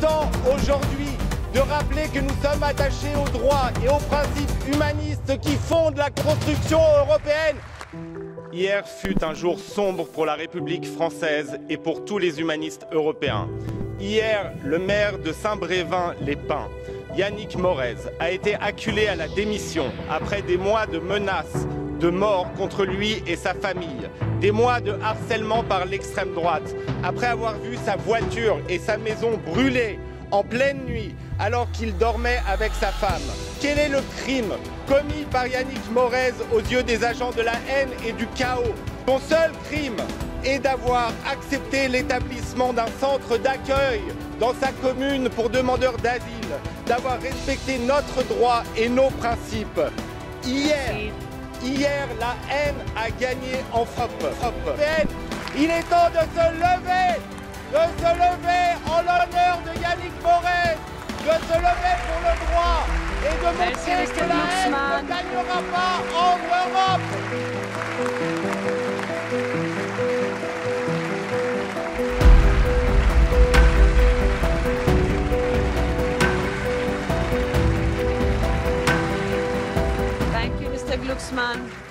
temps aujourd'hui de rappeler que nous sommes attachés aux droits et aux principes humanistes qui fondent la construction européenne. Hier fut un jour sombre pour la République française et pour tous les humanistes européens. Hier, le maire de Saint-Brévin-les-Pins, Yannick Morez, a été acculé à la démission après des mois de menaces de mort contre lui et sa famille, des mois de harcèlement par l'extrême droite, après avoir vu sa voiture et sa maison brûler en pleine nuit alors qu'il dormait avec sa femme. Quel est le crime commis par Yannick Morez aux yeux des agents de la haine et du chaos? Son seul crime est d'avoir accepté l'établissement d'un centre d'accueil dans sa commune pour demandeurs d'asile, d'avoir respecté notre droit et nos principes. Hier, hier, la haine a gagné en frappe. Il est temps de se lever, de se lever en l'honneur de Yannick Morez, de se lever pour le droit et de montrer que la haine ne gagnera pas en Europe. spokesman.